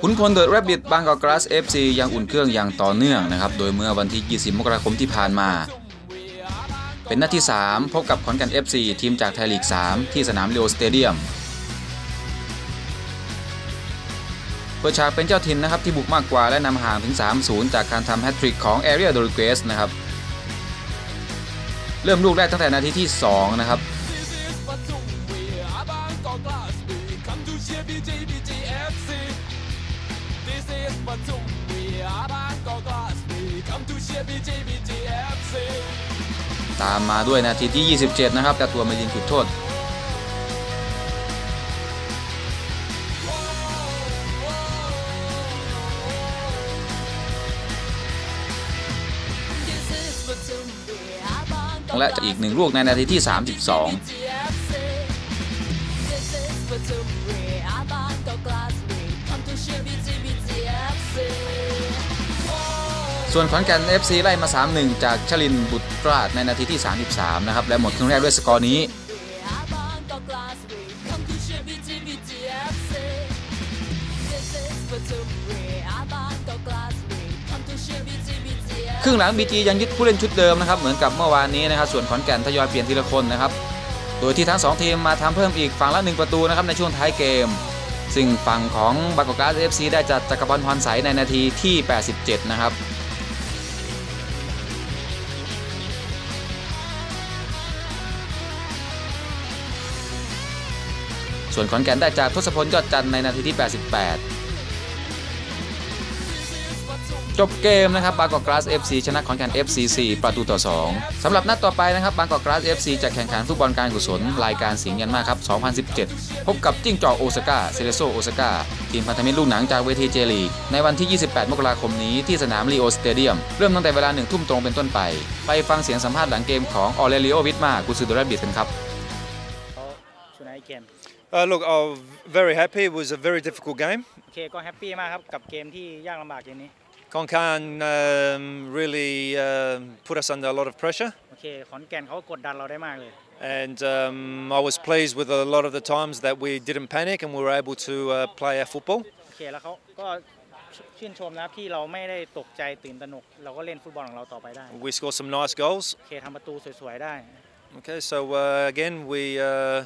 ขุนพลเดอะแรบบิทบางกอกกล๊าส FC ยังอุ่นเครื่องอย่างต่อเนื่องนะครับ โดยเมื่อวันที่ 20 มกราคมที่ผ่านมา เป็นนัดที่ 3 พบกับขอนแก่น FC ทีมจากไทยลีก 3 ที่สนามเลโอสเตเดียมเปิดฉากเป็นเจ้าถิ่นนะครับที่บุกมากกว่าและนำห่างถึง 3-0 จากการทำแฮตทริกของแอเรียล โรดริเกซนะครับ เริ่มลูกแรกตั้งแต่นาทีที่ 2 นะครับ ตามมาด้วยนาทีที่ 27 นะครับแต่ตัวมายิงจุดโทษ และอีกหนึ่งลูกในนาทีที่ 32 ส่วนขอนแก่น FC ไล่มา 3-1 จากชลินบุตรราชในนาทีที่ 33 นะครับ และหมดครึ่งแรกด้วยสกอร์นี้ ครึ่งหลัง BG ยังยึดผู้เล่นชุดเดิมนะครับ เหมือนกับเมื่อวานนี้นะครับ ส่วนขอนแก่นทยอยเปลี่ยนทีละคนนะครับ โดยที่ทั้ง 2 ทีมมาทำเพิ่มอีกฝั่งละ 1 ประตูนะครับในช่วงท้ายเกม ซึ่งฝั่งของบางกอกกราส FC ได้จัดจักรพันธ์พรใสในนาทีที่ 87 นะครับส่วนขอนแก่นได้จากทศพลยอดจันทร์ในนาทีที่ 88 จบเกมนะครับบางกอกกล๊าส FC ชนะขอนแก่น FC 4ประตูต่อ 2สำหรับนัดต่อไปนะครับบางกอกกล๊าส FC จะแข่งขันฟุตบอลการกุศลรายการสิงห์ยันม่าร์ คัพ 2017 พบกับจิ้งจอกโอซาก้าเซเรโซ่ โอซาก้าทีมพันธมิตรลูกหนังจากเวทีเจลีกในวันที่ 28 มกราคมนี้ที่สนามลีโอสเตเดียม เริ่มตั้งแต่เวลาหนึ่งทุ่มตรงเป็นต้นไป ไปฟังเสียงสัมภาษณ์หลังเกมของออเรลิโอวิดมาร์ กุนซือเดอะแรบบิทกันครับเขาชนะเกม Uh, look, I'm very happy. It was a very difficult game. โอเคก็ happy มากครับกับเกมที่ยากลำบากเกมนี้ Konkan um, really um put us under a lot of pressure, โอเคขอนแก่นเขากดดันเราได้มากเลย and um, I was pleased with a lot of the times that we didn't panic and we were able to uh, play our football. โอเคแล้วเขาก็ชื่นชมนะครับที่เราไม่ได้ตกใจตื่นตระหนก เราก็เล่นฟุตบอลของเราต่อไปได้ We scored some nice goals. โอเคทำประตูสวยๆได้ Okay, so uh, again we uh,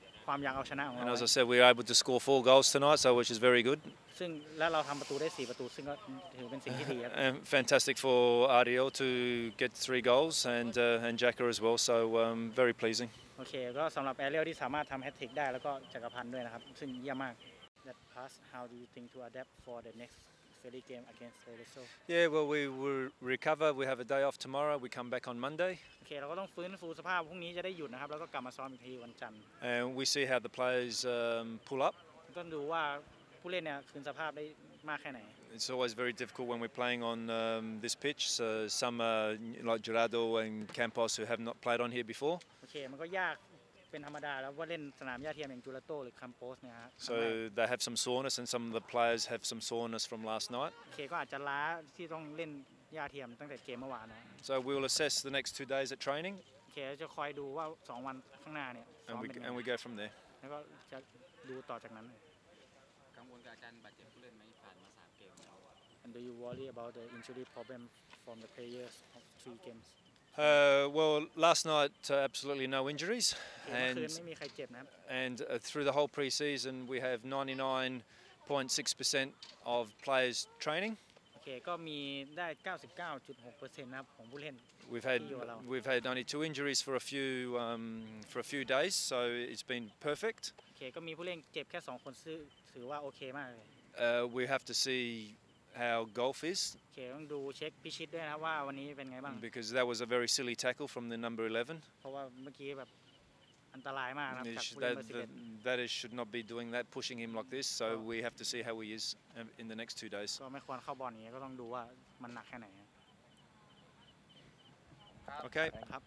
ความอยากเอาชนะของ And เรา as I said, we were able to score four goals tonight, so which is very good. ซึ่งและเราทำประตูได้ 4 ประตู ซึ่งก็ถือเป็นสิ่งที่ดีครับ And fantastic for RDL to get three goals and uh, and Jacker as well. So um, very pleasing. โอเค ก็สำหรับแอเรียลที่สามารถทำแฮตทริกได้แล้วก็จักรพันธ์ด้วยนะครับ ซึ่งเยี่ยมมาก That pass how do you think to adapt for the next friendly game against Cerezo Yeah, well, we will recover. We have a day off tomorrow. We come back on Monday, โอเค เราก็ต้องฟื้นฟูสภาพพรุ่งนี้จะได้หยุดนะครับ แล้วก็กลับมาซ้อมอีกทีวันจันทร์ and we see how the players um, pull up. ต้องดูว่าผู้เล่นเนี่ยคืนสภาพได้มากแค่ไหน It's always very difficult when we're playing on um, this pitch. So some uh, like Gerardo and Campos who have not played on here before. โอเค มันก็ยาก เป็นธรรมดาแล้วว่าเล่นสนามหญ้าเทียมอย่างจูราโตหรือคัมโปสเนี่ยฮะครั้งแรก So they have some soreness, and some of the players have some soreness from last night. โอเคก็อาจจะล้าที่ต้องเล่นหญ้าเทียมตั้งแต่เกมเมื่อวานนะ So we'll assess the next two days at training, โอเคแล้วจะคอยดูว่าสองวันข้างหน้าเนี่ยซ้อ and ม we เป็นยังไง and we go from there. แล้วก็จะดูต่อจากนั้นกังวลกับอาการบาดเจ็บผู้เล่นไหมผ่านมาสามเกมแล้ว And do you worry about the injury problem from the players of three games? Uh, well, last night, uh, absolutely no injuries. And, and uh, through the whole pre-season, we have 99.6% of players training. We've had we've had only two injuries for a few um, for a few days, so it's been perfect. Uh, we have to see how golf is โอเค ต้องดูเช็คพิชิตด้วยนะครับว่าวันนี้เป็นไงบ้าง because that was a very silly tackle from the number 11. เพราะว่าเมื่อกี้แบบ อันตรายมากนะครับ He จาก sh- ผู้เล่น that, เบอร์ that, that is, should not be doing that, pushing him like this. So we have to see how he is um, in the next two days. 11ก็ไม่ควรเข้าบอลอย่างเงี้ยก็ต้องดูว่ามันหนักแค่ไหน Okay. ครับ